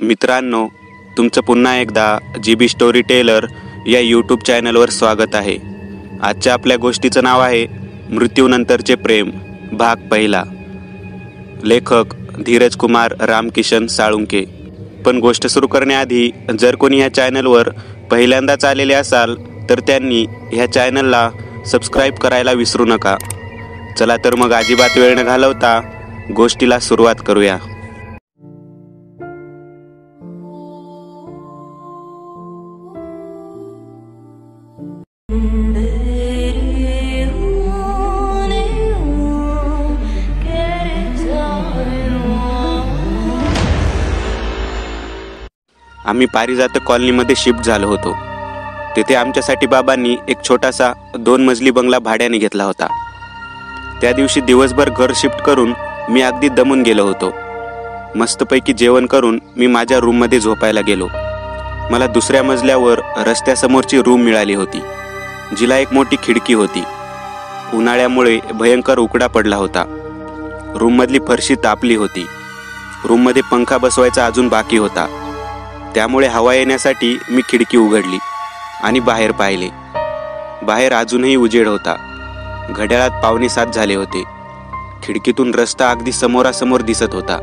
मित्रांनो तुमचं पुन्हा एकदा जी बी स्टोरी टेलर या यूट्यूब चॅनलवर स्वागत आहे. आजच्या आपल्या गोष्टीचं नाव आहे मृत्यूनंतरचे प्रेम भाग पहिला. लेखक धीरज कुमार रामकिशन साळुंके. पण गोष्ट सुरू करण्याआधी जर कोणी या चॅनलवर पहिल्यांदाच आलेले असाल तर त्यांनी ह्या चॅनलला सबस्क्राईब करायला विसरू नका. चला तर मग अजिबात वेळ न घालवता गोष्टीला सुरुवात करूया. आम्ही पारिजात कॉलनीमध्ये शिफ्ट झालो होतो. तेथे आमच्यासाठी बाबांनी एक छोटासा दोन मजली बंगला भाड्याने घेतला होता. त्या दिवशी दिवसभर घर शिफ्ट करून मी अगदी दमून गेलो होतो. मस्तपैकी जेवण करून मी माझ्या रूममध्ये झोपायला गेलो. मला दुसऱ्या मजल्यावर रस्त्यासमोरची रूम मिळाली होती. जिला एक मोठी खिडकी होती. उन्हाळ्यामुळे भयंकर उकडा पडला होता. रूममधली फरशी तापली होती. रूममध्ये पंखा बसवायचा अजून बाकी होता. त्यामुळे हवा येण्यासाठी मी खिडकी उघडली आणि बाहेर पाहिले. बाहेर अजूनही उजेड होता. घड्याळात पावणे सात झाले होते. खिडकीतून रस्ता अगदी समोरासमोर दिसत होता.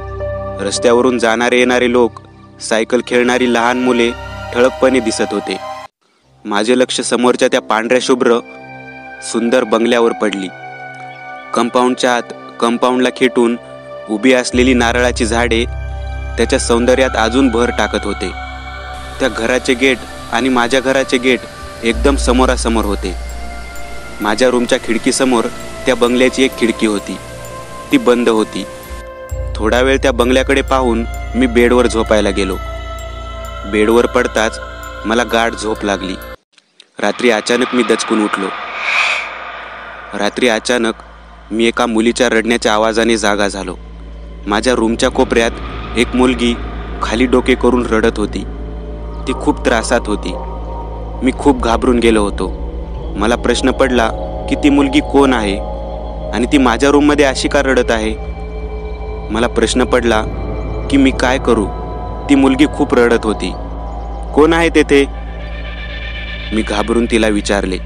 रस्त्यावरून जाणारे येणारे लोक सायकल खेळणारी लहान मुले ठळकपणे दिसत होते. माझे लक्ष समोरच्या त्या पांढऱ्या शुभ्र सुंदर बंगल्यावर पडली. कंपाऊंडच्या आत कंपाऊंडला खेटून उभी असलेली नारळाची झाडे त्याच्या सौंदर्यात अजून भर टाकत होते. त्या घराचे गेट आणि माझ्या घराचे गेट एकदम समोरासमोर होते. माझ्या रूमच्या खिडकीसमोर त्या बंगल्याची एक खिडकी होती. ती बंद होती. थोडा वेळ त्या बंगल्याकडे पाहून मी बेडवर झोपायला गेलो. बेडवर पडताच मला गाढ झोप लागली. रात्री अचानक मी दचकून उठलो. रात्री अचानक मी एका मुलीच्या रडण्याच्या आवाजाने जागा झालो. माझ्या रूमच्या कोपऱ्यात एक मुलगी खाली डोके करून रडत होती. ती खूप त्रासात होती. मी खूप घाबरून गेलो होतो. मला प्रश्न पडला की ती मुलगी कोण आहे आणि ती माझ्या रूममध्ये अशी का रडत आहे? मला प्रश्न पडला की मी काय करू? ती मुलगी खूप रडत होती. कोण आहे तेथे मी घाबरून तिला विचारले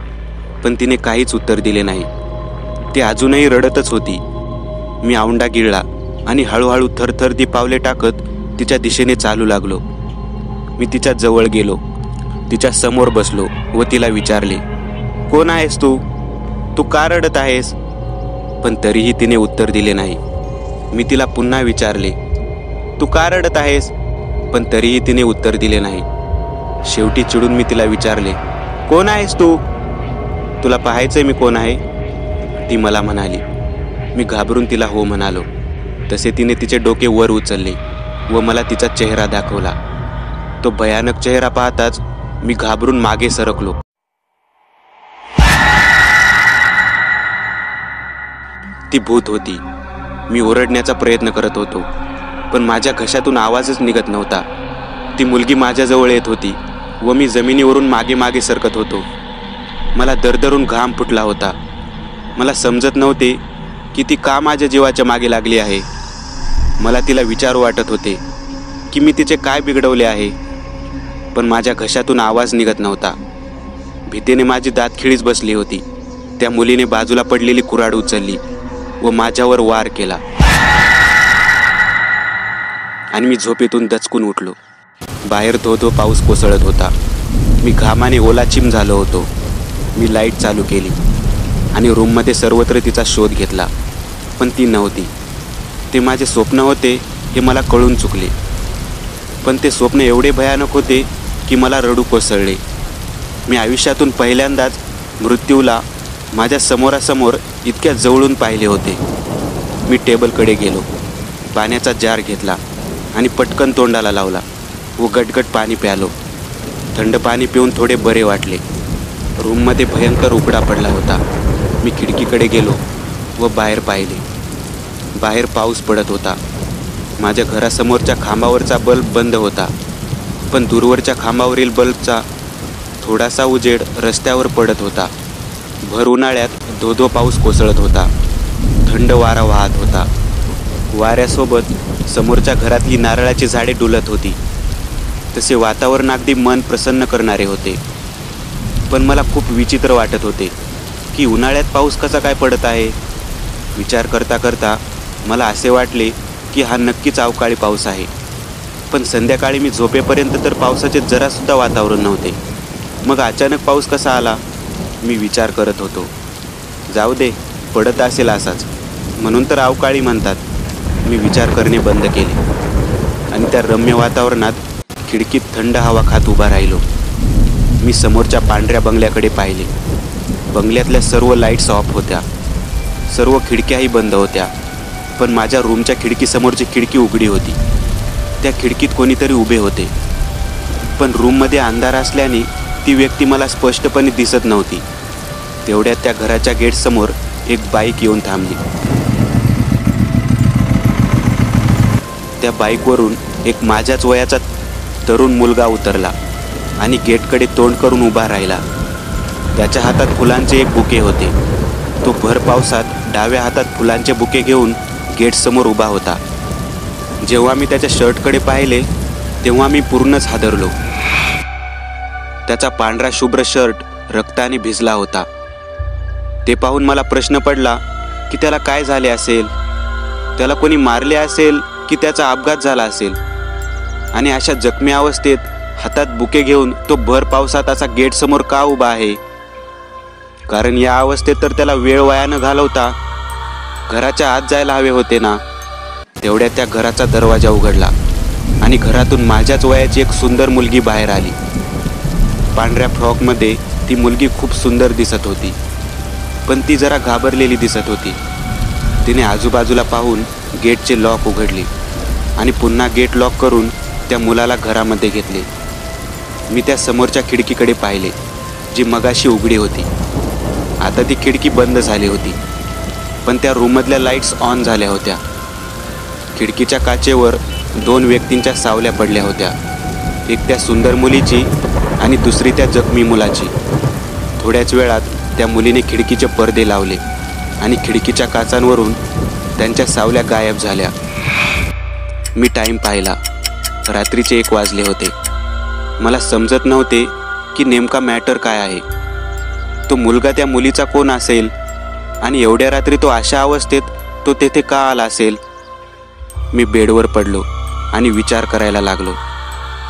पण तिने काहीच उत्तर दिले नाही. ती अजूनही रडतच होती. मी औंडा गिळला आणि हळूहळू थरथर ती पावले टाकत तिच्या दिशेने चालू लागलो. मी तिच्या जवळ गेलो. तिच्या समोर बसलो व तिला विचारले कोण आहेस तू? तू का रडत आहेस? पण तरीही तिने उत्तर दिले नाही. मी तिला पुन्हा विचारले तू का रडत आहेस? पण तरीही तिने उत्तर दिले नाही. शेवटी चिडून मी तिला विचारले कोण आहेस तू? तुला पाहायचंय मी कोण आहे? ती मला म्हणाली. मी घाबरून तिला हो म्हणालो. तसे तिने तिचे डोके वर उचलले व मला तिचा चेहरा दाखवला. तो भयानक चेहरा पाहताच मी घाबरून मागे सरकलो. ती भूत होती. मी ओरडण्याचा प्रयत्न करत होतो पण माझ्या घशातून आवाजच निघत नव्हता. ती मुलगी माझ्याजवळ येत होती व मी जमिनीवरून मागे मागे सरकत होतो. मला दरदरून घाम फुटला होता. मला समजत नव्हते की ती का माझ्या जीवाच्या मागे लागली आहे. मला तिला विचार वाटत होते की मी तिचे काय बिघडवले आहे. पण माझ्या घशातून आवाज निघत नव्हता. भीतीने माझी दात खिळीच बसली होती. त्या मुलीने बाजूला पडलेली कुराड उचलली व माझ्यावर वार केला. आणि मी झोपेतून दचकून उठलो. बाहेर धो धो पाऊस कोसळत होता. मी घामाने ओलाचिम झालो होतो. मी लाइट चालू केली आणि रूममध्ये सर्वत्र तिचा शोध घेतला. पण ती नव्हती. ते माझे स्वप्न होते हे मला कळून चुकले. पण ते स्वप्न एवढे भयानक होते की मला रडू कोसळले. मी आयुष्यातून पहिल्यांदाच मृत्यूला माझ्या समोरासमोर इतक्या जवळून पाहिले होते. मी टेबलकडे गेलो. पाण्याचा जार घेतला आणि पटकन तोंडाला लावला व गटगट पाणी प्यालो. थंड पाणी पिऊन थोडे बरे वाटले. रूममध्ये भयंकर उकडा पडला होता. मी खिडकीकडे गेलो व बाहेर पाहिले. बाहेर पाऊस पडत होता. माझ्या घरासमोरच्या खांबावरचा बल्ब बंद होता. पण दूरवरच्या खांबावरील बल्बचा थोडासा उजेड रस्त्यावर पडत होता. भर उन्हाळ्यात धोधो पाऊस कोसळत होता. थंड वारा वाहत होता. वाऱ्यासोबत समोरच्या घरातली नारळाची झाडे डुलत होती. तसे वातावरण अगदी मन प्रसन्न करणारे होते. पण मला खूप विचित्र वाटत होते की उन्हाळ्यात पाऊस कसा काय पडत आहे? विचार करता करता मला असे वाटले की हा नक्कीच अवकाळी पाऊस आहे. पण संध्याकाळी मी झोपेपर्यंत तर पावसाचे जरासुद्धा वातावरण नव्हते. मग अचानक पाऊस कसा आला? मी विचार करत होतो. जाऊ दे पडत असेल असाच. म्हणून तर अवकाळी म्हणतात. मी विचार करणे बंद केले. आणि त्या रम्य वातावरणात खिडकीत थंड हवा खात उभा राहिलो. मी समोरच्या पांढऱ्या बंगल्याकडे पाहिले. बंगल्यातल्या सर्व लाईट्स ऑफ होत्या. सर्व खिडक्याही बंद होत्या. पण माझ्या रूमच्या खिडकीसमोरची खिडकी उघडी होती. त्या खिडकीत कोणीतरी उभे होते. पण रूममध्ये अंधार असल्याने ती व्यक्ती मला स्पष्टपणे दिसत नव्हती. तेवढ्यात त्या घराच्या गेटसमोर एक बाईक येऊन थांबली. त्या बाईकवरून एक माझ्याच वयाचा तरुण मुलगा उतरला आणि गेटकडे तोंड करून उभा राहिला. त्याच्या हातात फुलांचे एक बुके होते. तो भर पावसात डाव्या हातात फुलांचे बुके घेऊन गेटसमोर उभा होता. जेव्हा मी त्याच्या शर्टकडे पाहिले तेव्हा मी पूर्णच हादरलो. त्याचा पांढरा शुभ्र शर्ट रक्ताने भिजला होता. ते पाहून मला प्रश्न पडला की त्याला काय झाले असेल? त्याला कोणी मारले असेल की त्याचा अपघात झाला असेल? आणि अशा जखमी अवस्थेत हातात बुके घेऊन तो भर पावसात असा गेटसमोर का उभा आहे? कारण या अवस्थेत तर त्याला वेळ वाया न घालवता घराच्या आत जायला हवे होते ना? तेवढ्या त्या घराचा दरवाजा उघडला आणि घरातून माझ्याच वयाची एक सुंदर मुलगी बाहेर आली. पांढऱ्या फ्रॉकमध्ये ती मुलगी खूप सुंदर दिसत होती. पण ती जरा घाबरलेली दिसत होती. तिने आजूबाजूला पाहून गेटचे लॉक उघडले आणि पुन्हा गेट लॉक करून त्या मुलाला घरामध्ये घेतले. मी त्या समोरच्या खिडकीकडे पाहिले जी मगाशी उघडी होती. आता ती खिडकी बंद झाली होती. पण त्या रूममधल्या लाईट्स ऑन झाल्या होत्या. खिडकीच्या काचेवर दोन व्यक्तींच्या सावल्या पडल्या होत्या. एक त्या सुंदर मुलीची आणि दुसरी त्या जखमी मुलाची. थोड्याच वेळात त्या मुलीने खिडकीचे पडदे लावले आणि खिडकीच्या काचांवरून त्यांच्या सावल्या गायब झाल्या. मी टाईम पाहिला. रात्रीचे एक वाजले होते. मला समजत नव्हते की नेमका मॅटर काय आहे. तो मुलगा त्या मुलीचा कोण असेल आणि एवढ्या रात्री तो अशा अवस्थेत तो तेथे का आला असेल? मी बेडवर पडलो आणि विचार करायला लागलो.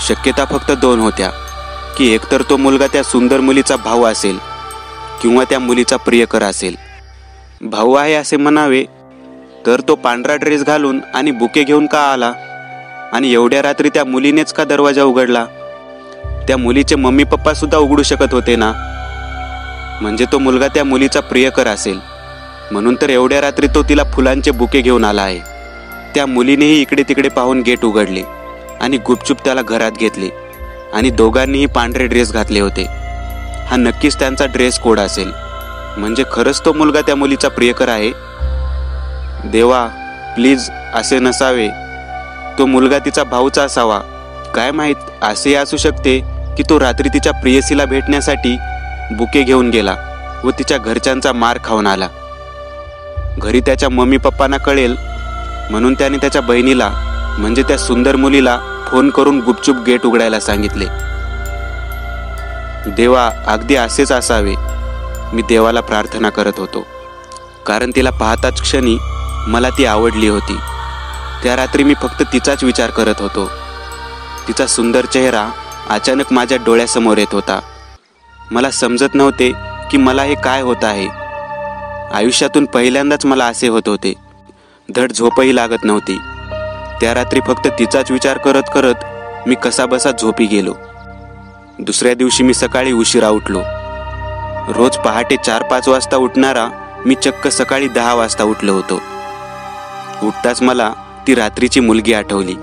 शक्यता फक्त दोन होत्या की एकतर तो मुलगा त्या सुंदर मुलीचा भाऊ असेल किंवा त्या मुलीचा प्रियकर असेल. भाऊ आहे असे म्हणावे तर तो पांढरा ड्रेस घालून आणि बुके घेऊन का आला? आणि एवढ्या रात्री त्या मुलीनेच का दरवाजा उघडला? त्या मुलीचे मम्मी पप्पासुद्धा उघडू शकत होते ना? म्हणजे तो मुलगा त्या मुलीचा प्रियकर असेल म्हणून तर एवढ्या रात्री तो तिला फुलांचे बुके घेऊन आला आहे. त्या मुलीनेही इकडे तिकडे पाहून गेट उघडले आणि गुपचूप त्याला घरात घेतले आणि दोघांनीही पांढरे ड्रेस घातले होते. हा नक्कीच त्यांचा ड्रेस कोड असेल. म्हणजे खरंच तो मुलगा त्या मुलीचा प्रियकर आहे? देवा प्लीज असे नसावे. तो मुलगा तिचा भाऊचा असावा. काय माहीत असे असू शकते की तो रात्री तिच्या प्रियसीला भेटण्यासाठी बुके घेऊन गेला व तिच्या घरच्यांचा मार खाऊन आला. घरी त्याच्या मम्मी पप्पांना कळेल म्हणून त्याने त्याच्या बहिणीला म्हणजे त्या सुंदर मुलीला फोन करून गुपचूप गेट उघडायला सांगितले. देवा अगदी असेच असावे. मी देवाला प्रार्थना करत होतो. कारण तिला पाहताच क्षणी मला ती आवडली होती. त्या रात्री मी फक्त तिचाच विचार करत होतो. तिचा सुंदर चेहरा अचानक माझ्या डोळ्यासमोर येत होता. मला समजत नव्हते की मला हे काय होत आहे. आयुष्यातून पहिल्यांदाच मला असे होत होते. धड झोपही लागत नव्हती. त्या रात्री फक्त तिचाच विचार करत करत मी कसाबसा झोपी गेलो. दुसऱ्या दिवशी मी सकाळी उशिरा उठलो. रोज पहाटे चार पाच वाजता उठणारा मी चक्क सकाळी दहा वाजता उठलो होतो. उठताच मला ती रात्रीची मुलगी आठवली.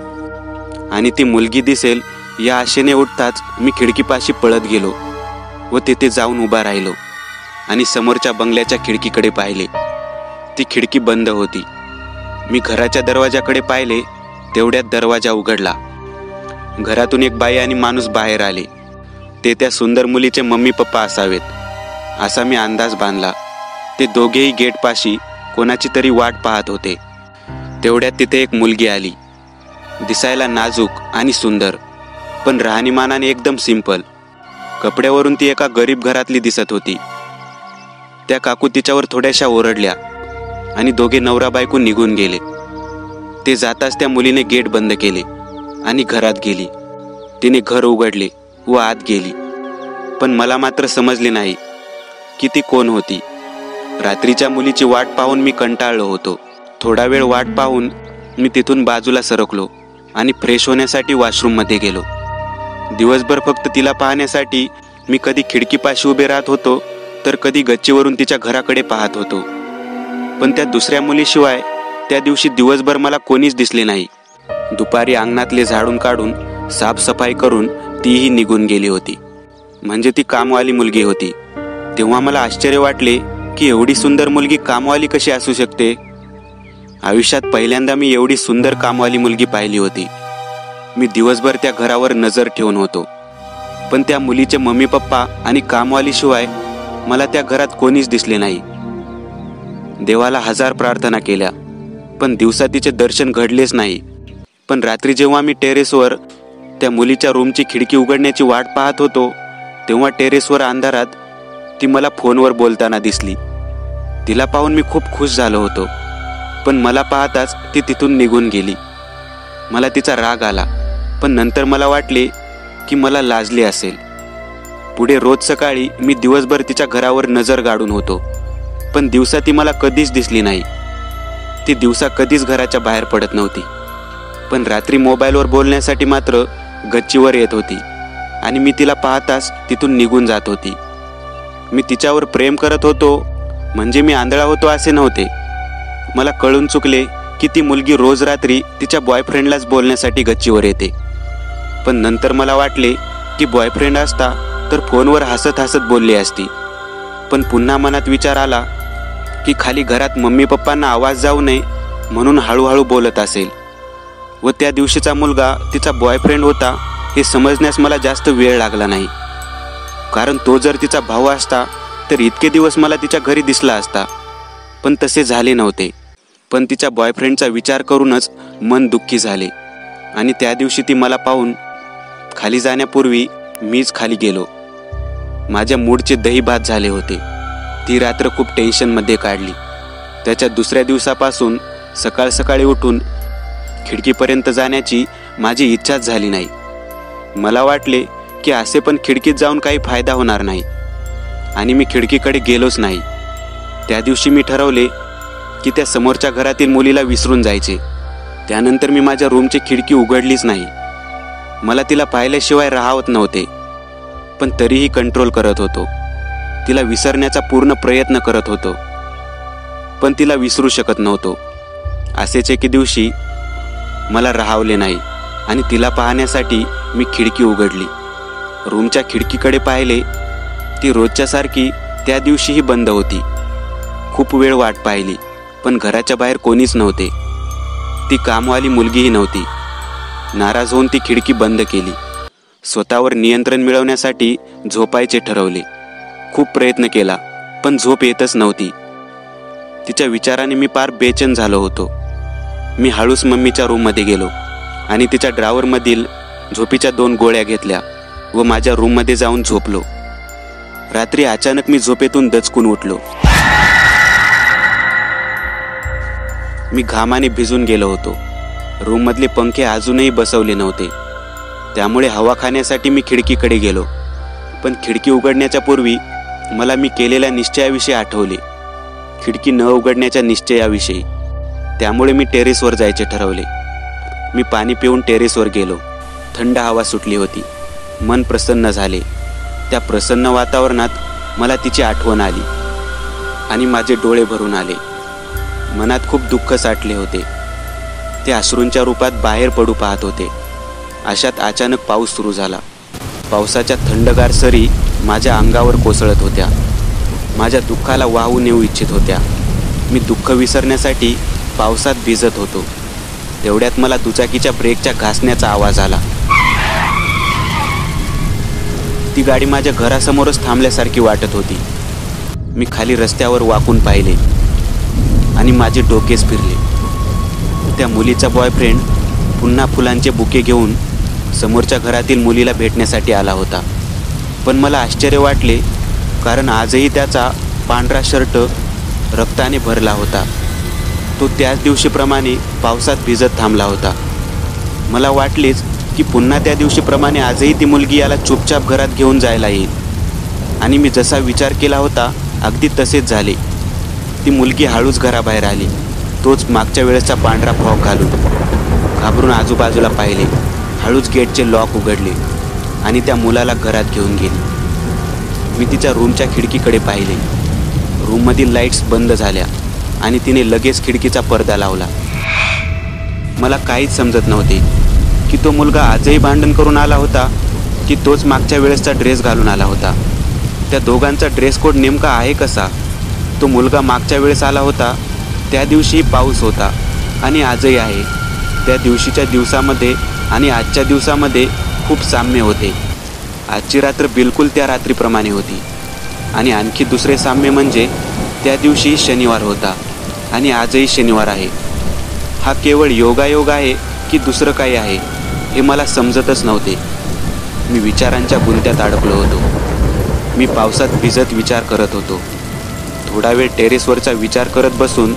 आणि ती मुलगी दिसेल या आशेने उठताच मी खिडकीपाशी पळत गेलो व तेथे जाऊन उभा राहिलो आणि समोरच्या बंगल्याच्या खिडकीकडे पाहिले. ती खिडकी बंद होती. मी घराच्या दरवाजाकडे पाहिले तेवढ्यात दरवाजा उघडला. घरातून एक बाई आणि माणूस बाहेर आले. ते त्या सुंदर मुलीचे मम्मी पप्पा असावेत. असा मी अंदाज बांधला. ते दोघेही गेटपाशी कोणाची तरी वाट पाहत होते. तेवढ्यात तिथे एक मुलगी आली. दिसायला नाजूक आणि सुंदर पण राहणीमानाने एकदम सिंपल. कपड्यावरून ती एका गरीब घरातली दिसत होती. त्या काकू तिच्यावर थोड्याशा ओरडल्या. आणि दोघे नवरा बायको निघून गेले. ते जाताच त्या मुलीने गेट बंद केले आणि घरात गेली. तिने घर उघडले व आत गेली. पण मला मात्र समजले नाही की ती कोण होती. रात्रीच्या मुलीची वाट पाहून मी कंटाळलो होतो. थोडा वेळ वाट पाहून मी तिथून बाजूला सरकलो आणि फ्रेश होण्यासाठी वॉशरूममध्ये गेलो. दिवसभर फक्त तिला पाहण्यासाठी मी कधी खिडकीपाशी उभे राहत होतो तर कधी गच्चीवरून तिच्या घराकडे पाहत होतो. पण त्या दुसऱ्या मुलीशिवाय त्या दिवशी दिवसभर मला कोणीच दिसले नाही. दुपारी अंगणातले झाडून काढून साफसफाई करून तीही निघून गेली होती. म्हणजे ती कामवाली मुलगी होती. तेव्हा मला आश्चर्य वाटले की एवढी सुंदर मुलगी कामवाली कशी असू शकते? आयुष्यात पहिल्यांदा मी एवढी सुंदर कामवाली मुलगी पाहिली होती. मी दिवसभर त्या घरावर नजर ठेवून होतो. पण त्या मुलीचे मम्मी पप्पा आणि कामवालीशिवाय मला त्या घरात कोणीच दिसले नाही. देवाला हजार प्रार्थना केल्या. पण दिवसा तिचे दर्शन घडलेच नाही. पण रात्री जेव्हा मी टेरेसवर त्या मुलीच्या रूमची खिडकी उघडण्याची वाट पाहत होतो तेव्हा टेरेसवर अंधारात ती मला फोनवर बोलताना दिसली. तिला पाहून मी खूप खुश झालो होतो. पण मला पाहताच ती तिथून निघून गेली. मला तिचा राग आला. पण नंतर मला वाटले की मला लाजले असेल. पुढे रोज सकाळी मी दिवसभर तिच्या घरावर नजर गाडून होतो. पण दिवसा ती मला कधीच दिसली नाही. ती दिवसा कधीच घराच्या बाहेर पडत नव्हती. पण रात्री मोबाईलवर बोलण्यासाठी मात्र गच्चीवर येत होती आणि मी तिला पाहताच तिथून निघून जात होती. मी तिच्यावर प्रेम करत होतो म्हणजे मी आंधळा होतो असे नव्हते. मला कळून चुकले की ती मुलगी रोज रात्री तिच्या बॉयफ्रेंडलाच बोलण्यासाठी गच्चीवर येते. पण नंतर मला वाटले की बॉयफ्रेंड असता तर फोनवर हसत हसत बोलली असती. पण पुन्हा मनात विचार आला की खाली घरात मम्मी पप्पांना आवाज जाऊ नये म्हणून हळूहळू बोलत असेल. व त्या दिवशीचा मुलगा तिचा बॉयफ्रेंड होता हे समजण्यास मला जास्त वेळ लागला नाही. कारण तो जर तिचा भाऊ असता तर इतके दिवस मला तिच्या घरी दिसला असता. पण तसे झाले नव्हते. पण तिच्या बॉयफ्रेंडचा विचार करूनच मन दुःखी झाले. आणि त्या दिवशी ती मला पाहून खाली जाण्यापूर्वी मीच खाली गेलो. माझ्या मूडचे दही भात झाले होते. ती रात्र खूप टेन्शनमध्ये काढली. त्याच्या दुसऱ्या दिवसापासून सकाळ सकाळी उठून खिडकीपर्यंत जाण्याची माझी इच्छाच झाली नाही. मला वाटले की असे पण खिडकीत जाऊन काही फायदा होणार नाही. आणि मी खिडकीकडे गेलोच नाही. त्या दिवशी मी ठरवले की त्या समोरच्या घरातील मुलीला विसरून जायचे. त्यानंतर मी माझ्या रूमची खिडकी उघडलीच नाही. मला तिला पाहिल्याशिवाय राहावत नव्हते. पण तरीही कंट्रोल करत होतो. तिला विसरण्याचा पूर्ण प्रयत्न करत होतो. पण तिला विसरू शकत नव्हतो. असेच एके दिवशी मला राहावले नाही आणि तिला पाहण्यासाठी मी खिडकी उघडली. रूमच्या खिडकीकडे पाहिले ती रोजच्यासारखी त्या दिवशीही बंद होती. खूप वेळ वाट पाहिली पण घराच्या बाहेर कोणीच नव्हते. ती कामवाली मुलगीही नव्हती. नाराज होऊन ती खिडकी बंद केली. स्वतःवर नियंत्रण मिळवण्यासाठी झोपायचे ठरवले. खूप प्रयत्न केला पण झोप येतच नव्हती. तिच्या विचाराने मी पार बेचन झालो होतो. मी हळूस मम्मीच्या रूममध्ये गेलो आणि तिच्या ड्रावरमधील झोपीच्या दोन गोळ्या घेतल्या व माझ्या रूममध्ये जाऊन झोपलो. रात्री अचानक मी झोपेतून दचकून उठलो. मी घामाने भिजून गेलो होतो. रूममधले पंखे अजूनही बसवले नव्हते. त्यामुळे हवा खाण्यासाठी मी खिडकीकडे गेलो. पण खिडकी उघडण्याच्या पूर्वी मला मी केलेल्या निश्चयाविषयी आठवले. खिडकी न उघडण्याच्या निश्चयाविषयी. त्यामुळे मी टेरेसवर जायचे ठरवले. मी पाणी पिऊन टेरेसवर गेलो. थंड हवा सुटली होती. मन प्रसन्न झाले. त्या प्रसन्न वातावरणात मला तिची आठवण आली. आणि माझे डोळे भरून आले. मनात खूप दुःख साठले होते. ते अश्रूंच्या रूपात बाहेर पडू पाहत होते. अशात अचानक पाऊस सुरू झाला. पावसाच्या थंडगार सरी माझ्या अंगावर कोसळत होत्या. माझ्या दुःखाला वाहून नेऊ इच्छित होत्या. मी दुःख विसरण्यासाठी पावसात भिजत होतो. तेवढ्यात मला दुचाकीच्या ब्रेकच्या घासण्याचा आवाज आला. ती गाडी माझ्या घरासमोरच थांबल्यासारखी वाटत होती. मी खाली रस्त्यावर वाकून पाहिले आणि माझे डोकेच फिरले. त्या मुलीचा बॉयफ्रेंड पुन्हा फुलांचे बुके घेऊन समोरच्या घरातील मुलीला भेटण्यासाठी आला होता. पण मला आश्चर्य वाटले कारण आजही त्याचा पांढरा शर्ट रक्ताने भरला होता. तो त्याच दिवशीप्रमाणे पावसात भिजत थांबला होता. मला वाटलेच की पुन्हा त्या दिवशीप्रमाणे आजही ती मुलगी याला चुपचाप घरात घेऊन जायला येईल. आणि मी जसा विचार केला होता अगदी तसेच झाले. ती मुलगी हळूच घराबाहेर आली. तोच मागच्या वेळेसचा पांढरा फ्रॉक घालून घाबरून आजूबाजूला पाहिले. हळूच गेटचे लॉक उघडले आणि त्या मुलाला घरात घेऊन गेली. मी तिच्या रूमच्या खिडकीकडे पाहिले. रूममधील लाईट्स बंद झाल्या आणि तिने लगेच खिडकीचा पडदा लावला. मला काहीच समजत नव्हते की तो मुलगा आजही भांडण करून आला होता की तोच मागच्या वेळेसचा ड्रेस घालून आला होता. त्या दोघांचा ड्रेस कोड नेमका आहे कसा? तो मुलगा मागच्या वेळेस आला होता त्या दिवशी पाऊस होता आणि आजही आहे. त्या दिवशीच्या दिवसामध्ये आणि आजच्या दिवसामध्ये खूप साम्य होते. आजची रात्र बिलकुल त्या रात्रीप्रमाणे होती. आणि आणखी दुसरे साम्य म्हणजे त्या दिवशी शनिवार होता. आणि आजही शनिवार आहे. हा केवळ योगायोग आहे की दुसरं काही आहे हे मला समजतच नव्हते. मी विचारांच्या गुंत्यात अडकलो होतो. मी पावसात भिजत विचार करत होतो. थोडा वेळ टेरेसवरचा विचार करत बसून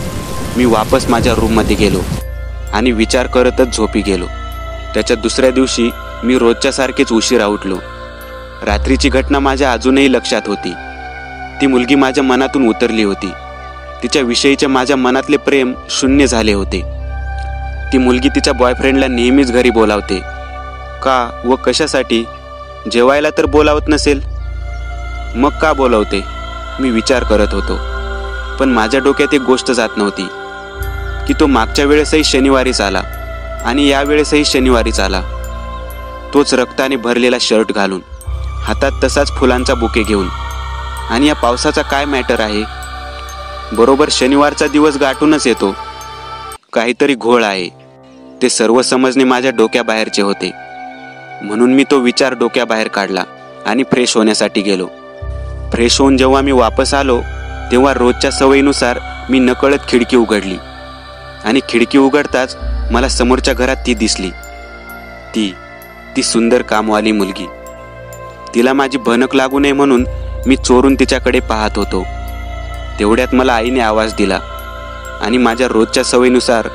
मी वापस माझ्या रूममध्ये गेलो. आणि विचार करतच झोपी गेलो. त्याच्या दुसऱ्या दिवशी मी रोजच्यासारखेच उशिरा उठलो. रात्रीची घटना माझ्या अजूनही लक्षात होती. ती मुलगी माझ्या मनातून उतरली होती. तिच्याविषयीचे माझ्या मनातले प्रेम शून्य झाले होते. ती मुलगी तिच्या बॉयफ्रेंडला नेहमीच घरी बोलावते. का व कशासाठी? जेवायला तर बोलावत नसेल? मग का बोलावते? मी विचार करत होतो. पण माझ्या डोक्यात एक गोष्ट जात नव्हती की तो मागच्या वेळेसही शनिवारीच आला. आणि यावेळेसही शनिवारीच आला. तोच रक्ताने भरलेला शर्ट घालून हातात तसाच फुलांचा बुके घेऊन. आणि या पावसाचा काय मॅटर आहे? बरोबर शनिवारचा दिवस गाठूनच येतो. काहीतरी घोळ आहे. ते सर्व समजणे माझ्या डोक्याबाहेरचे होते. म्हणून मी तो विचार डोक्याबाहेर काढला आणि फ्रेश होण्यासाठी गेलो. फ्रेश होऊन जेव्हा मी वापस आलो तेव्हा रोजच्या सवयीनुसार मी नकळत खिडकी उघडली. आणि खिडकी उघडताच मला समोरच्या घरात ती दिसली. ती ती सुंदर कामवाली मुलगी. तिला माझी भनक लागू नये म्हणून मी चोरून तिच्याकडे पाहत होतो. तेवढ्यात मला आईने आवाज दिला आणि माझ्या रोजच्या सवयीनुसार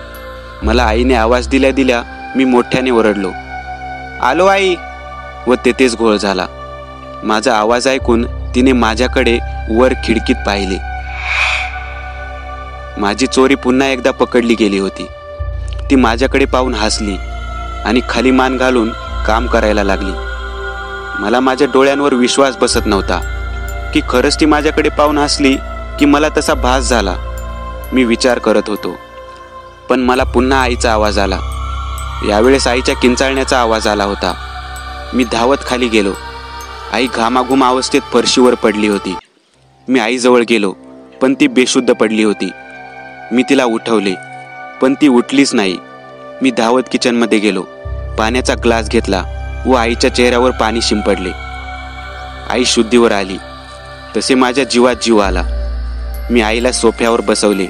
मला आईने आवाज दिल्या दिल्या मी मोठ्याने ओरडलो. आलो आई. व तेथेच घोळ झाला. माझा आवाज ऐकून तिने माझ्याकडे वर खिडकीत पाहिले. माझी चोरी पुन्हा एकदा पकडली गेली होती. ती माझ्याकडे पाहून हसली आणि खाली मान घालून काम करायला लागली. मला माझ्या डोळ्यांवर विश्वास बसत नव्हता की खरंच ती माझ्याकडे पाहून हसली की मला तसा भास झाला. मी विचार करत होतो. पण मला पुन्हा आईचा आवाज आला. यावेळेस आईच्या किंचाळण्याचा आवाज आला होता. मी धावत खाली गेलो. आई घामाघूम अवस्थेत फरशीवर पडली होती. मी आईजवळ गेलो पण ती बेशुद्ध पडली होती. मी तिला उठवले. पण ती उठलीच नाही. मी धावत किचनमध्ये गेलो. पाण्याचा ग्लास घेतला व आईच्या चेहऱ्यावर पाणी शिंपडले. आई शुद्धीवर आली. तसे माझ्या जीवात जीव आला. मी आईला सोफ्यावर बसवले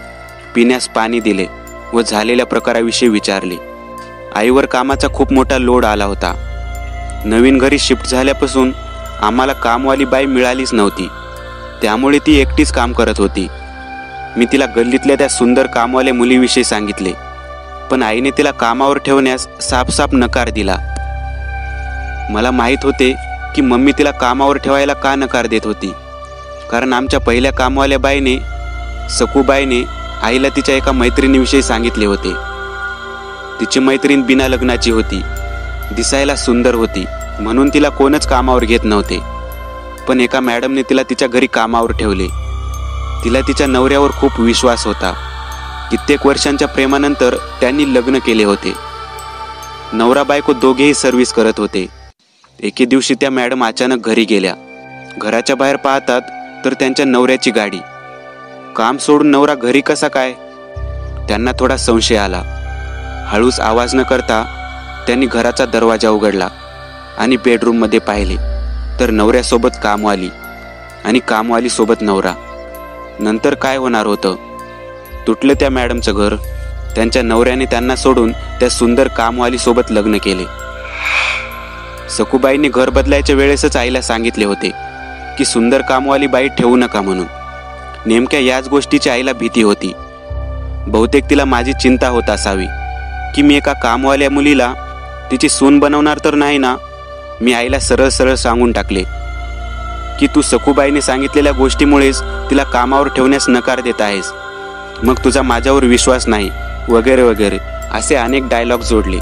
पिण्यास पाणी दिले व झालेल्या प्रकाराविषयी विचारले. आईवर कामाचा खूप मोठा लोड आला होता. नवीन घरी शिफ्ट झाल्यापासून आम्हाला कामवाली बाई मिळालीच नव्हती. त्यामुळे ती एकटीच काम करत होती. मी तिला गल्लीतल्या त्या सुंदर कामवाल्या मुलीविषयी सांगितले. पण आईने तिला कामावर ठेवण्यास साफसाफ नकार दिला. मला माहीत होते की मम्मी तिला कामावर ठेवायला का नकार देत होती? कारण आमच्या पहिल्या कामवाल्या बाईने सकूबाईने आईला तिच्या एका मैत्रिणीविषयी सांगितले होते. तिची मैत्रीण बिना लग्नाची होती. दिसायला सुंदर होती. म्हणून तिला कोणच कामावर घेत नव्हते. पण एका मॅडमने तिला तिच्या घरी कामावर ठेवले. तिला तिच्या नवऱ्यावर खूप विश्वास होता. कित्येक वर्षांच्या प्रेमानंतर त्यांनी लग्न केले होते. नवरा बायको दोघेही सर्व्हिस करत होते. एके दिवशी त्या मॅडम अचानक घरी गेल्या. घराच्या बाहेर पाहतात तर त्यांच्या नवऱ्याची गाडी. काम सोडून नवरा घरी कसा काय? त्यांना थोडा संशय आला. हळूच आवाज न करता त्यांनी घराचा दरवाजा उघडला आणि बेडरूममध्ये पाहिले. तर नवऱ्यासोबत कामवाली आणि कामवालीसोबत नवरा. नंतर काय होणार होतं? तुटलं त्या मॅडमचं घर त्यांच्या नवऱ्याने त्यांना सोडून त्या सुंदर कामवालीसोबत लग्न केले. सखूबाईंनी घर बदलायच्या वेळेसच आईला सांगितले होते की सुंदर कामवाली बाई ठेवू नका म्हणून. नेमक्या याच गोष्टीची आईला भीती होती. बहुतेक तिला माझी चिंता होत असावी की मी एका कामवाल्या मुलीला तिची सून बनवणार तर नाही ना? मी आईला सरळ सरळ सांगून टाकले. की तू सखूबाईने सांगितलेल्या गोष्टीमुळेच तिला कामावर ठेवण्यास नकार देत आहेस. मग तुझा माझ्यावर विश्वास नाही वगैरे वगैरे असे अनेक डायलॉग जोडले.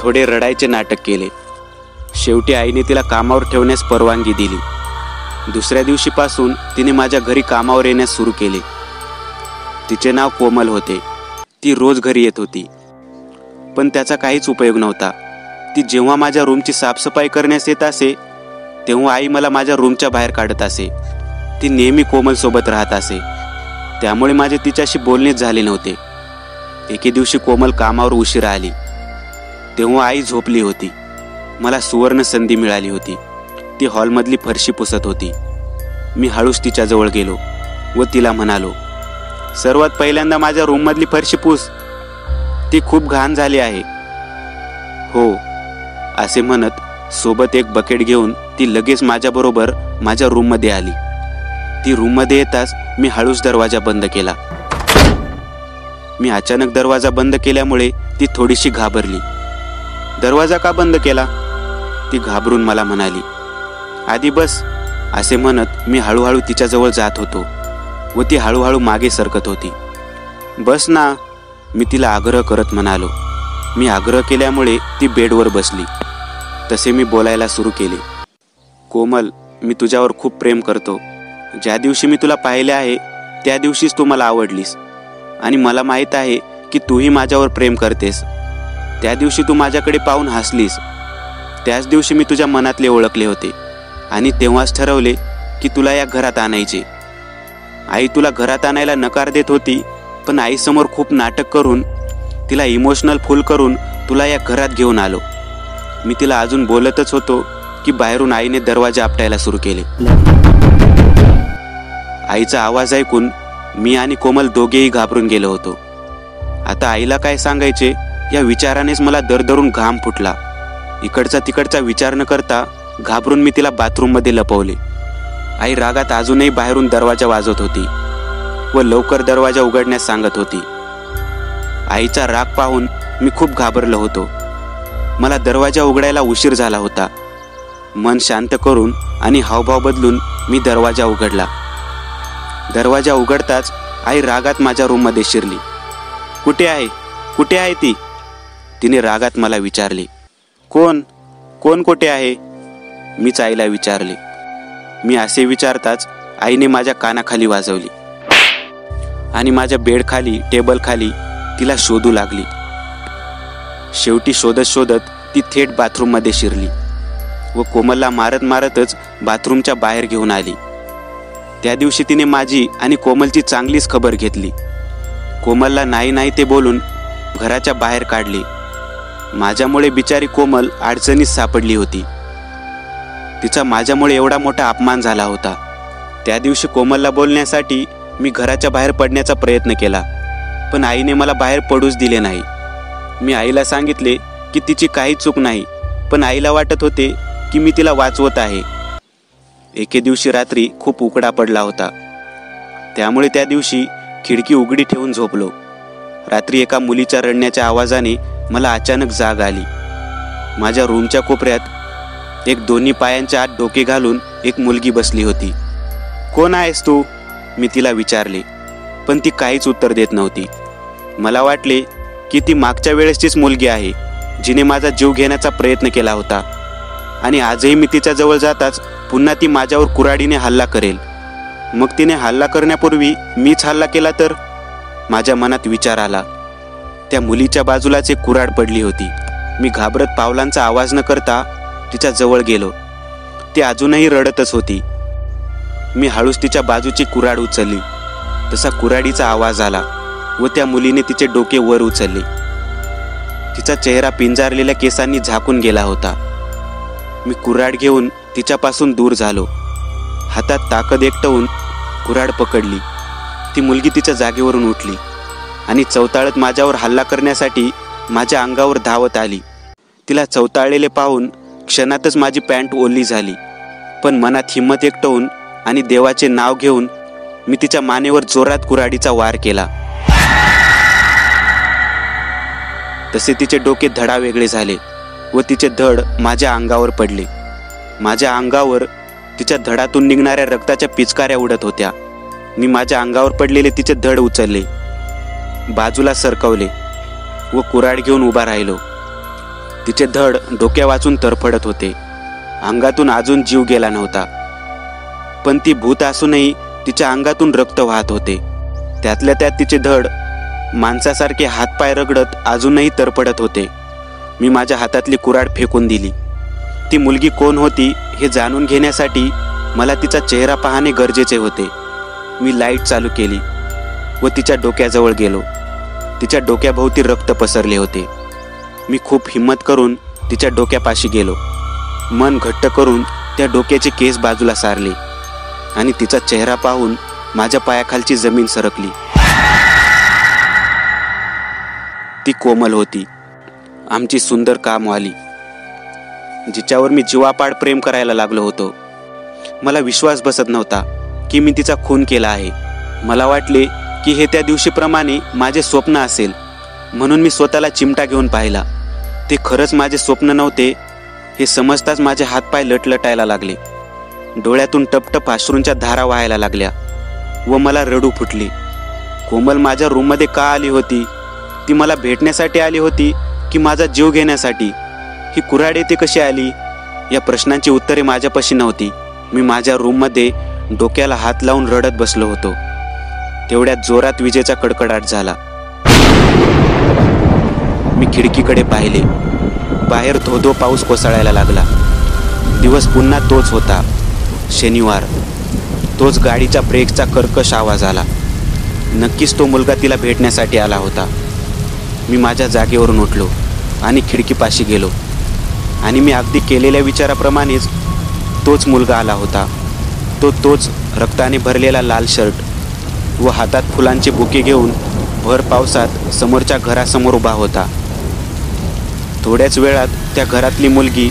थोडे रडायचे नाटक केले. शेवटी आईने तिला कामावर ठेवण्यास परवानगी दिली. दुसऱ्या दिवशीपासून तिने माझ्या घरी कामावर येण्यास सुरू केले. तिचे नाव कोमल होते. ती रोज घरी येत होती. पण त्याचा काहीच उपयोग नव्हता. ती जेव्हा माझ्या रूमची साफसफाई करण्यास येत असे तेव्हा आई मला माझ्या रूमच्या बाहेर काढत असे. ती नेहमी कोमलसोबत राहत असे. त्यामुळे माझे तिच्याशी बोलणेच झाले नव्हते. एके दिवशी कोमल कामावर उशीर आली. तेव्हा आई झोपली होती. मला सुवर्ण संधी मिळाली होती. ती हॉलमधली फरशी पुसत होती. मी हळूच तिच्याजवळ गेलो व तिला म्हणालो सर्वात पहिल्यांदा माझ्या रूममधली फरशी पुस. ती खूप घाण झाली आहे. हो असे म्हणत सोबत एक बकेट घेऊन ती लगेच माझ्याबरोबर माझ्या रूममध्ये आली. ती रूममध्ये येताच मी हळूच दरवाजा बंद केला. मी अचानक दरवाजा बंद केल्यामुळे ती थोडीशी घाबरली. दरवाजा का बंद केला? ती घाबरून मला म्हणाली. आधी बस असे म्हणत मी हळूहळू तिच्याजवळ जात होतो व ती हळूहळू मागे सरकत होती. बस ना मी तिला आग्रह करत म्हणालो. मी आग्रह केल्यामुळे ती बेडवर बसली. तसे मी बोलायला सुरू केले. कोमल मी तुझ्यावर खूप प्रेम करतो. ज्या दिवशी मी तुला पाहिले आहे त्या दिवशीच तू मला आवडलीस. आणि मला माहीत आहे की तूही माझ्यावर प्रेम करतेस. त्या दिवशी तू माझ्याकडे पाहून हसलीस. त्याच दिवशी मी तुझ्या मनातले ओळखले होते. आणि तेव्हाच ठरवले की तुला या घरात आणायचे. आई तुला घरात आणायला नकार देत होती पण आईसमोर खूप नाटक करून तिला इमोशनल फुल करून तुला या घरात घेऊन आलो. मी तिला अजून बोलतच होतो की बाहेरून आईने दरवाजा आपटायला सुरू केले. आईचा आवाज ऐकून मी आणि कोमल दोघेही घाबरून गेलो होतो. आता आईला काय सांगायचे या विचारानेच मला दरदरून घाम फुटला. इकडचा तिकडचा विचार न करता घाबरून मी तिला बाथरूममध्ये लपवले. आई रागात अजूनही बाहेरून दरवाजा वाजवत होती व लवकर दरवाजा उघडण्यास सांगत होती. आईचा राग पाहून मी खूप घाबरलो होतो. मला दरवाजा उघडायला उशीर झाला होता. मन शांत करून आणि हावभाव बदलून मी दरवाजा उघडला. दरवाजा उघडताच आई रागात माझ्या रूममध्ये शिरली. कुठे आहे? कुठे आहे ती? तिने रागात मला विचारले. कोण? कोण कुठे आहे? मीच आईला विचारले. मी असे विचारताच आईने माझ्या कानाखाली वाजवली आणि माझ्या बेडखाली टेबलखाली तिला शोधू लागली. शेवटी शोधत शोधत ती थेट बाथरूममध्ये शिरली व कोमलला मारत मारतच बाथरूमच्या बाहेर घेऊन आली. त्या दिवशी तिने माझी आणि कोमलची चांगलीच खबर घेतली. कोमलला नाही नाही ते बोलून घराच्या बाहेर काढली. माझ्यामुळे बिचारी कोमल अडचणीत सापडली होती. तिचा माझ्यामुळे एवढा मोठा अपमान झाला होता. त्या दिवशी कोमलला बोलण्यासाठी मी घराच्या बाहेर पडण्याचा प्रयत्न केला पण आईने मला बाहेर पडूच दिले नाही. मी आईला सांगितले की तिची काही चूक नाही पण आईला वाटत होते की मी तिला वाचवत आहे. एके दिवशी रात्री खूप उकडा पडला होता. त्यामुळे त्या दिवशी खिडकी उघडी ठेवून झोपलो. रात्री एका मुलीच्या रडण्याच्या आवाजाने मला अचानक जाग आली. माझ्या रूमच्या कोपऱ्यात एक दोन्ही पायांच्या आत डोके घालून एक मुलगी बसली होती. कोण आहेस तू? मी तिला विचारले पण ती काहीच उत्तर देत नव्हती. मला वाटले की ती मागच्या वेळेसचीच मुलगी आहे जिने माझा जीव घेण्याचा प्रयत्न केला होता. आणि आजही मी तिच्याजवळ जाताच पुन्हा ती माझ्यावर कुराडीने हल्ला करेल. मग तिने हल्ला करण्यापूर्वी मीच हल्ला केला तर? माझ्या मनात विचार आला. त्या मुलीच्या बाजूलाच एक कुराड पडली होती. मी घाबरत पावलांचा आवाज न करता तिच्या जवळ गेलो. ती अजूनही रडतच होती. मी हळूच तिच्या बाजूची कुराड उचलली. तसा कुराडीचा आवाज आला. व त्या मुलीने तिचे डोके वर उचलले. तिचा चेहरा पिंजारलेल्या केसांनी झाकून गेला होता. मी कुऱ्हाड घेऊन तिच्यापासून दूर झालो. हातात ताकद एकटवून कुऱ्हाड पकडली. ती मुलगी तिच्या जागेवरून उठली आणि चवताळत माझ्यावर हल्ला करण्यासाठी माझ्या अंगावर धावत आली. तिला चवताळलेले पाहून क्षणातच माझी पॅन्ट ओली झाली. पण मनात हिंमत एकटवून आणि देवाचे नाव घेऊन मी तिच्या मानेवर जोरात कुऱ्हाडीचा वार केला. तसे तिचे डोके धडा वेगळे झाले व तिचे धड माझ्या अंगावर पडले. माझ्या अंगावर तिच्या धडातून निघणाऱ्या रक्ताच्या पिचकाऱ्या उडत होत्या. मी माझ्या अंगावर पडलेले तिचे धड उचलले. बाजूला सरकवले व कुऱ्हाड घेऊन उभा राहिलो. तिचे धड डोक्या वाचून तरफडत होते. अंगातून अजून जीव गेला नव्हता. पण ती भूत असूनही तिच्या अंगातून रक्त वाहत होते. त्यातल्या त्यात तिचे धड माणसासारखे हातपाय रगडत अजूनही तरपडत होते. मी माझ्या हातातली कुऱ्हाड फेकून दिली. ती मुलगी कोण होती हे जाणून घेण्यासाठी मला तिचा चेहरा पाहणे गरजेचे होते. मी लाइट चालू केली व तिच्या डोक्याजवळ गेलो. तिच्या डोक्याभोवती रक्त पसरले होते. मी खूप हिंमत करून तिच्या डोक्यापाशी गेलो. मन घट्ट करून त्या डोक्याचे केस बाजूला सारले आणि तिचा चेहरा पाहून माझ्या पायाखालची जमीन सरकली. ती कोमल होती. आमची सुंदर कामवाली जिच्यावर मी जीवापाड प्रेम करायला लागलो होतो. मला विश्वास बसत नव्हता की मी तिचा खून केला आहे. मला वाटले की हे त्या दिवशीप्रमाणे माझे स्वप्न असेल. म्हणून मी स्वतःला चिमटा घेऊन पाहिला. ते खरंच माझे स्वप्न नव्हते हे समजताच माझे हातपाय लटलटायला लागले. डोळ्यातून टपटप अश्रूंच्या धारा व्हायला लागल्या व मला रडू फुटली. कोमल माझ्या रूममध्ये का आली होती? ती मला भेटण्यासाठी आली होती की माझा जीव घेण्यासाठी? ही कुऱ्हाड येथे कशी आली? या प्रश्नांची उत्तरे माझ्यापाशी नव्हती. मी माझ्या रूममध्ये डोक्याला हात लावून रडत बसलो होतो. तेवढ्यात जोरात विजेचा कडकडाट झाला. मी खिडकीकडे पाहिले. बाहेर धोधो पाऊस कोसळायला लागला. दिवस पुन्हा तोच होता. शनिवार. तोच गाडीच्या ब्रेकचा कर्कश आवाज आला. नक्कीच तो मुलगा तिला भेटण्यासाठी आला होता. मी माझ्या जागेवरून उठलो आणि खिडकीपाशी गेलो. आणि मी अगदी केलेल्या विचाराप्रमाणेच तोच मुलगा आला होता. तो तोच रक्ताने भरलेला लाल शर्ट व हातात फुलांचे बुके घेऊन भर पावसात समोरच्या घरासमोर उभा होता. थोड्याच वेळात त्या घरातली मुलगी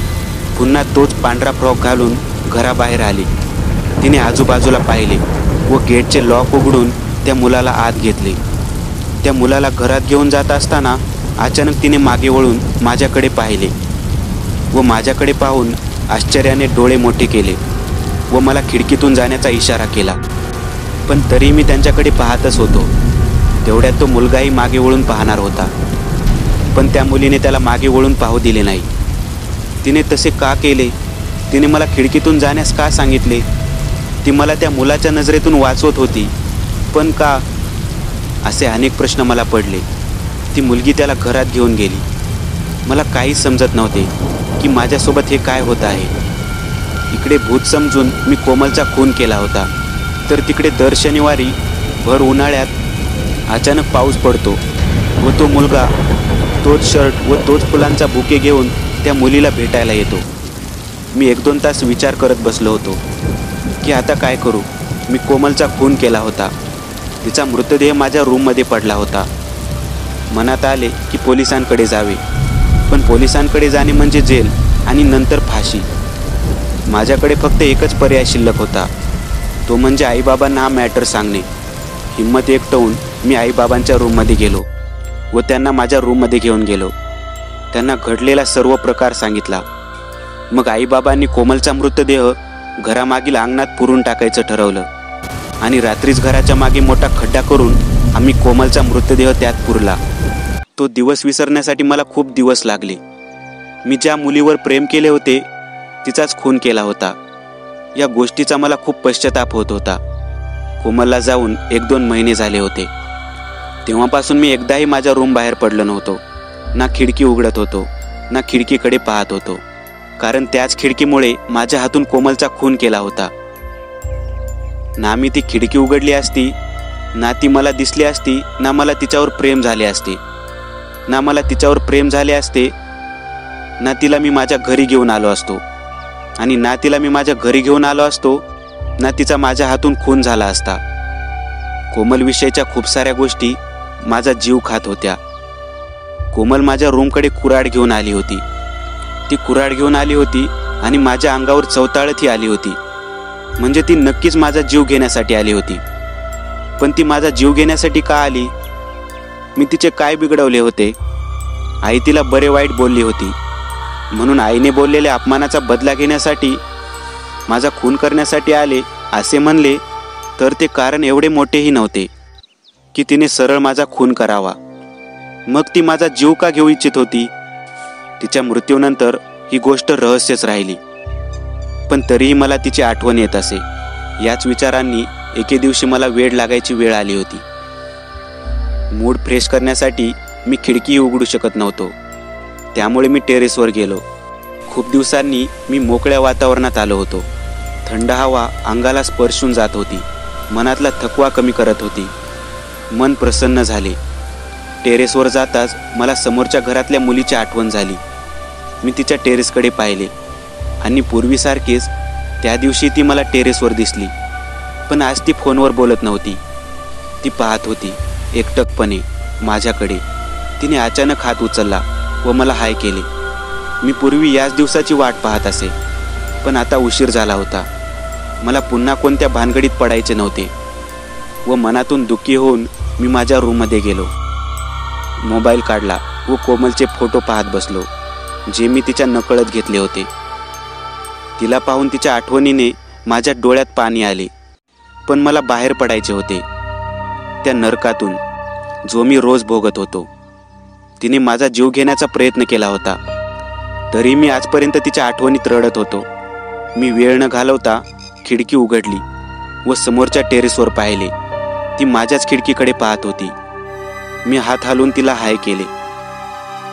पुन्हा तोच पांढरा फ्रॉक घालून घराबाहेर आली. तिने आजूबाजूला पाहिले व गेटचे लॉक उघडून त्या मुलाला आत घेतले. त्या मुलाला घरात घेऊन जात असताना अचानक तिने मागे वळून माझ्याकडे पाहिले व माझ्याकडे पाहून आश्चर्याने डोळे मोठे केले व मला खिडकीतून जाण्याचा इशारा केला. पण तरी मी त्यांच्याकडे पाहतच होतो. तेवढ्यात तो मुलगाही मागे वळून पाहणार होता. पण त्या मुलीने त्याला मागे वळून पाहू दिले नाही. तिने तसे का केले? तिने मला खिडकीतून जाण्यास का सांगितले? ती मला त्या मुलाच्या नजरेतून वाचवत होती. पण का? असे अनेक प्रश्न मला पडले. ती मुलगी त्याला घरात घेऊन गेली. मला काहीच समजत नव्हते की माझ्यासोबत हे काय होत आहे. इकडे भूत समजून मी कोमलचा खून केला होता. तर तिकडे दर शनिवारी भर उन्हाळ्यात अचानक पाऊस पडतो व तो मुलगा तोच शर्ट व तोच फुलांचा बुके घेऊन त्या मुलीला भेटायला येतो. मी एक दोन तास विचार करत बसलो होतो की आता काय करू? मी कोमलचा खून केला होता. तिचा मृतदेह माझ्या रूममध्ये पडला होता. मनात आले की पोलिसांकडे जावे. पण पोलिसांकडे जाणे म्हणजे जेल आणि नंतर फाशी. माझ्याकडे फक्त एकच पर्याय शिल्लक होता. तो म्हणजे आईबाबांना हा मॅटर सांगणे. हिंमत एकटवून मी आईबाबांच्या रूममध्ये गेलो व त्यांना माझ्या रूममध्ये घेऊन गेलो. त्यांना घडलेला सर्व प्रकार सांगितला. मग आईबाबांनी कोमलचा मृतदेह घरामागील अंगणात पुरून टाकायचं ठरवलं. आणि रात्रीच घराच्या मागे मोठा खड्डा करून आम्ही कोमलचा मृतदेह त्यात पुरला. तो दिवस विसरण्यासाठी मला खूप दिवस लागले. मी ज्या मुलीवर प्रेम केले होते तिचाच खून केला होता. या गोष्टीचा मला खूप पश्चाताप होत होता. कोमलला जाऊन एक दोन महिने झाले होते. तेव्हापासून मी एकदाही माझ्या रूम बाहेर पडलो नव्हतो. ना खिडकी उघडत होतो ना खिडकीकडे पाहत होतो. कारण त्याच खिडकीमुळे माझ्या हातून कोमलचा खून केला होता. ना मी ती खिडकी उघडली असती ना ती मला दिसली असती ना मला तिच्यावर प्रेम झाले असते. ना मला तिच्यावर प्रेम झाले असते ना तिला मी माझ्या घरी घेऊन आलो असतो. आणि ना तिला मी माझ्या घरी घेऊन आलो असतो ना तिचा माझ्या हातून खून झाला असता. कोमलविषयीच्या खूप साऱ्या गोष्टी माझा जीव खात होत्या. कोमल माझ्या रूमकडे कुराड घेऊन आली होती. ती कुऱ्हाड घेऊन आली होती आणि माझ्या अंगावर चवताळतही आली होती. म्हणजे ती नक्कीच माझा जीव घेण्यासाठी आली होती. पण ती माझा जीव घेण्यासाठी का आली? मी तिचे काय बिघडवले होते? आई तिला बरे वाईट बोलली होती. म्हणून आईने बोललेल्या अपमानाचा बदला घेण्यासाठी माझा खून करण्यासाठी आले असे म्हणले तर ते कारण एवढे मोठेही नव्हते की तिने सरळ माझा खून करावा. मग ती माझा जीव का घेऊ इच्छित होती? तिच्या मृत्यूनंतर ही गोष्ट रहस्यच राहिली. पण तरीही मला तिची आठवण येत असे. याच विचारांनी एके दिवशी मला वेळ लागायची वेळ आली होती. मूड फ्रेश करण्यासाठी मी खिडकी उघडू शकत नव्हतो. त्यामुळे मी टेरेसवर गेलो. खूप दिवसांनी मी मोकळ्या वातावरणात आलो होतो. थंड हवा अंगाला स्पर्शून जात होती. मनातला थकवा कमी करत होती. मन प्रसन्न झाले. टेरेसवर जाताच मला समोरच्या घरातल्या मुलीची आठवण झाली. मी तिच्या टेरेसकडे पाहिले. आणि पूर्वीसारखीच त्या दिवशी ती मला टेरेसवर दिसली. पण आज ती फोनवर बोलत नव्हती. ती पाहत होती एकटकपणे माझ्याकडे. तिने अचानक हात उचलला व मला हाय केले. मी पूर्वी याच दिवसाची वाट पाहत असे पण आता उशीर झाला होता. मला पुन्हा कोणत्या भानगडीत पडायचे नव्हते. व मनातून दुःखी होऊन मी माझ्या रूममध्ये गेलो. मोबाईल काढला व कोमलचे फोटो पाहत बसलो जे मी तिच्या नकळत घेतले होते. तिला पाहून तिच्या आठवणीने माझ्या डोळ्यात पाणी आले. पण मला बाहेर पडायचे होते. त्या नरकातून जो मी रोज भोगत होतो. तिने माझा जीव घेण्याचा प्रयत्न केला होता. तरी मी आजपर्यंत तिच्या आठवणीत रडत होतो. मी वेळ न घालवता खिडकी उघडली व समोरच्या टेरेसवर पाहिले. ती माझ्याच खिडकीकडे पाहत होती. मी हात हालून तिला हाय केले.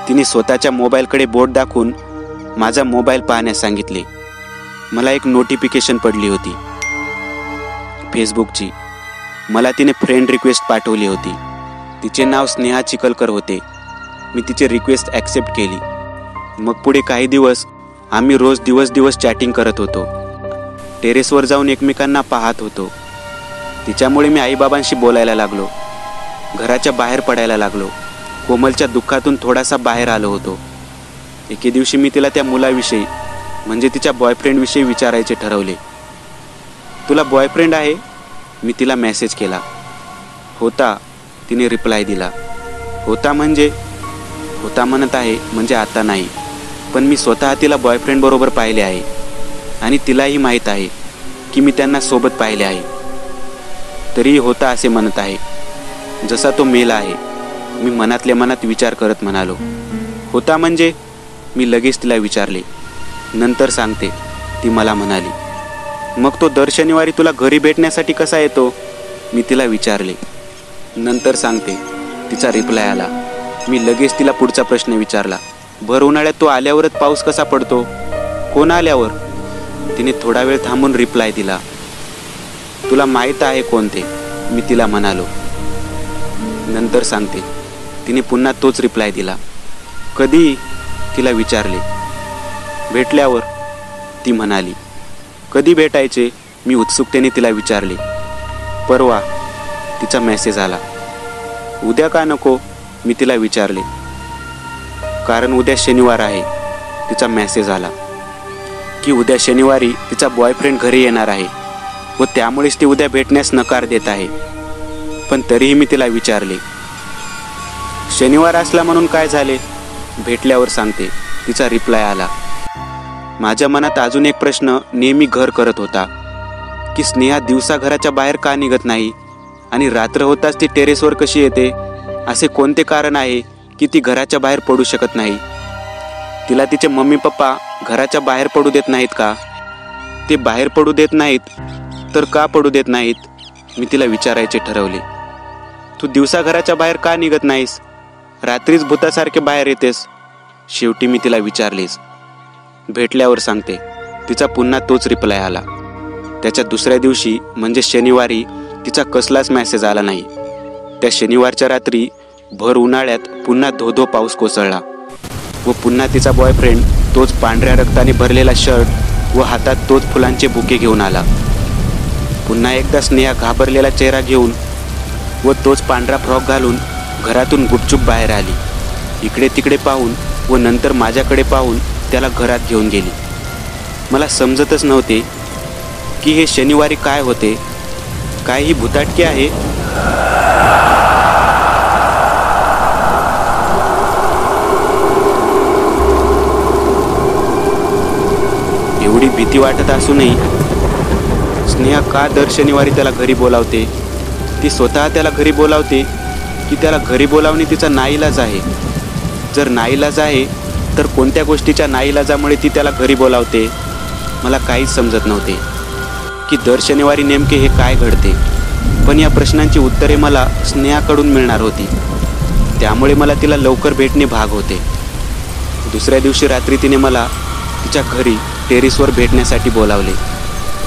तिने स्वतःच्या मोबाईलकडे बोट दाखवून माझा मोबाईल पाहण्यास सांगितले. मला एक नोटिफिकेशन पडली होती. फेसबुकची मला तिने फ्रेंड रिक्वेस्ट पाठवली होती. तिचे नाव स्नेहा चिकलकर होते. मी तिची रिक्वेस्ट ॲक्सेप्ट केली. मग पुढे काही दिवस आम्ही रोज दिवस दिवस चॅटिंग करत होतो. टेरेसवर जाऊन एकमेकांना पाहत होतो. तिच्यामुळे मी आईबाबांशी बोलायला लागलो. घराच्या बाहेर पडायला लागलो. कोमलच्या दुःखातून थोडासा बाहेर आलो होतो. एके दिवशी मी तिला त्या मुलाविषयी म्हणजे तिच्या बॉयफ्रेंडविषयी विचारायचे ठरवले. तुला बॉयफ्रेंड आहे? मी तिला मेसेज केला. होता तिने रिप्लाय दिला. होता म्हणजे होता म्हणत आहे म्हणजे आता नाही. पण मी स्वतः तिला बॉयफ्रेंडबरोबर पाहिले आहे. आणि तिलाही माहीत आहे की मी त्यांना सोबत पाहिले आहे. तरीही होता असे म्हणत आहे. जसा तो मेला आहे मी मनातल्या मनात विचार करत म्हणालो. होता म्हणजे मी लगेच तिला विचारले. नंतर सांगते. ती मला म्हणाली मग तो दर शनिवारी तुला घरी भेटण्यासाठी कसा येतो? मी तिला विचारले. नंतर सांगते तिचा रिप्लाय आला. मी लगेच तिला पुढचा प्रश्न विचारला. भर उन्हाळ्यात तो आल्यावरच पाऊस कसा पडतो? कोण आल्यावर? तिने थोडा वेळ थांबून रिप्लाय दिला तुला माहीत आहे कोणते मी तिला म्हणालो. नंतर सांगते तिने पुन्हा तोच रिप्लाय दिला. कधी तिला विचारले. भेटल्यावर ती म्हणाली कधी भेटायचे? मी उत्सुकतेने तिला विचारले. परवा तिचा मेसेज आला. उद्या का नको? मी तिला विचारले. कारण उद्या शनिवार आहे तिचा मेसेज आला. की उद्या शनिवारी तिचा बॉयफ्रेंड घरी येणार आहे व त्यामुळेच ती उद्या भेटण्यास नकार देत आहे. पण तरीही मी तिला विचारले. शनिवार असला म्हणून काय झाले? भेटल्यावर सांगते तिचा रिप्लाय आला. माझ्या मनात अजून एक प्रश्न नेहमी घर करत होता की स्नेहा दिवसा घराच्या बाहेर का निघत नाही आणि रात्र होताच ती टेरेसवर कशी येते असे कोणते कारण आहे की ती घराच्या बाहेर पडू शकत नाही? तिला तिचे मम्मी पप्पा घराच्या बाहेर पडू देत नाहीत का? ते बाहेर पडू देत नाहीत तर का पडू देत नाहीत? मी तिला विचारायचे ठरवले. तू दिवसा घराच्या बाहेर का निघत नाहीस? रात्रीच भूतासारखे बाहेर येतेस? शेवटी मी तिला विचारलेस भेटल्यावर सांगते. तिचा पुन्हा तोच रिप्लाय आला. त्याच्या दुसऱ्या दिवशी म्हणजे शनिवारी तिचा कसलाच मेसेज आला नाही. त्या शनिवारच्या रात्री भर उन्हाळ्यात पुन्हा धोधो पाऊस कोसळला. व पुन्हा तिचा बॉयफ्रेंड तोच पांढऱ्या रक्ताने भरलेला शर्ट व हातात तोच फुलांचे बुके घेऊन आला. पुन्हा एकदा स्नेहा घाबरलेला चेहरा घेऊन व तोच पांढरा फ्रॉक घालून घरातून गुपचूप बाहेर आली. इकडे तिकडे पाहून व नंतर माझ्याकडे पाहून त्याला घरात घेऊन गेली. मला समजतच नव्हते की हे शनिवारी काय होते काय ही भुताटकी आहे. एवढी भीती वाटत असूनही स्नेहा का दर शनिवारी त्याला घरी बोलावते? ती स्वतः त्याला घरी बोलावते की त्याला घरी बोलावणे तिचा नाईलाज आहे? जर नाईलाज आहे तर कोणत्या गोष्टीच्या नाईलाजामुळे ती त्याला घरी बोलावते? मला काहीच समजत नव्हते. की दर शनिवारी नेमके हे काय घडते? पण या प्रश्नांची उत्तरे मला स्नेहाकडून मिळणार होती. त्यामुळे मला तिला लवकर भेटणे भाग होते. दुसऱ्या दिवशी रात्री तिने मला तिच्या घरी टेरिसवर भेटण्यासाठी बोलावले.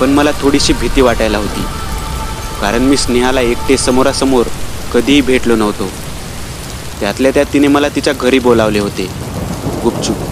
पण मला थोडीशी भीती वाटायला होती. कारण मी स्नेहाला एकटे समोरासमोर कधीही भेटलो नव्हतो. त्यातल्या त्यात तिने मला तिच्या घरी बोलावले होते. गुपचूप